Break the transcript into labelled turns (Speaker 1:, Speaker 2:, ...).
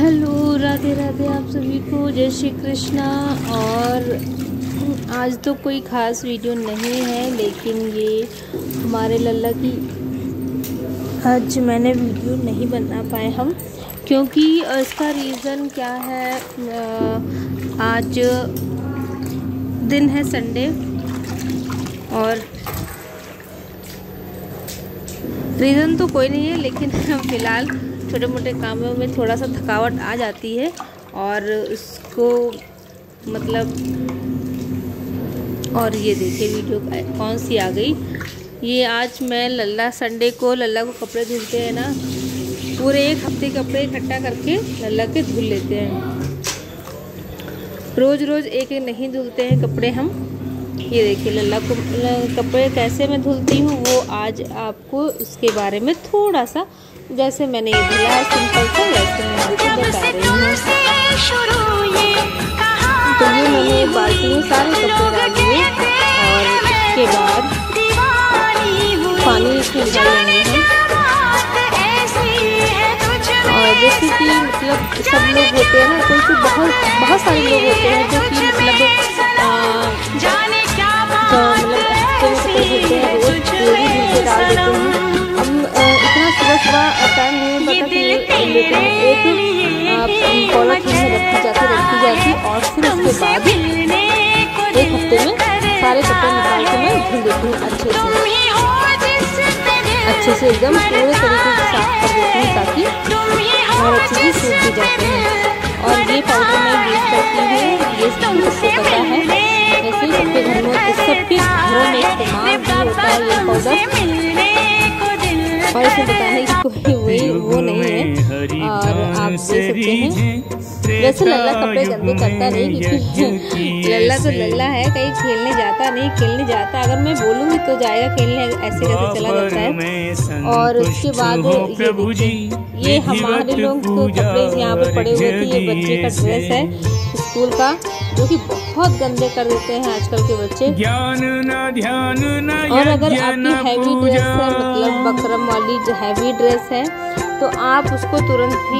Speaker 1: सभी को। जय श्री कृष्णा। और आज तो कोई ख़ास वीडियो नहीं है, लेकिन ये हमारे लल्ला की आज मैंने वीडियो नहीं बना पाए हम, क्योंकि इसका रीज़न क्या है आज दिन है संडे और रीज़न तो कोई नहीं है, लेकिन फ़िलहाल छोटे मोटे कामों में थोड़ा सा थकावट आ जाती है और उसको मतलब और ये देखिए वीडियो कौन सी आ गई। ये आज मैं लल्ला संडे को लल्ला को कपड़े धुलते हैं ना, पूरे एक हफ़्ते कपड़े इकट्ठा करके लल्ला के धुल लेते हैं। रोज़ रोज़ एक एक नहीं धुलते हैं कपड़े हम। ये देखिए लल्ला को कपड़े कैसे मैं धुलती हूँ वो आज आपको उसके बारे में थोड़ा सा जैसे मैंने ये दिया है सिंपल सा वैसे मैं आपको बता रही हूँ। तो ये मैंने बाल्टी में सारे कपड़े डाल दिए और उसके बाद पानी इसमें डाल। लेंगे हम और जैसे कि मतलब सब लोग होते हैं ना कोई कोई बहुत बहुत लेते हैं एक पॉलीथीन में रखी जाती रखी जाती और फिर उसके बाद एक हफ़्ते में सारे कपड़े निकाल के मैं धुल देती हूँ अच्छे से अच्छे से एकदम पूरे तरीके से साफ़ कर देती हूँ ताकि अच्छे से सूख भी जाते हैं। और इसे बताने की कोई वही वो नहीं है। और आप देख सकते हैं। वैसे लल्ला कपड़े गंदे करता नहीं क्योंकि लल्ला तो लल्ला है कहीं खेलने जाता नहीं खेलने जाता। अगर मैं बोलूँगी तो जाएगा खेलने ऐसे कैसे चला जाता है। और उसके बाद ये देखिए ये हमारे लोग तो कपड़े यहाँ पर पड़े हुए थे ये बच्चे का ड्रेस है स्कूल का जो कि बहुत गंदे कर देते हैं आजकल के बच्चे। और अगर आपकी हैवी ड्रेस है मतलब बकरम वाली जो हैवी ड्रेस है तो आप उसको तुरंत ही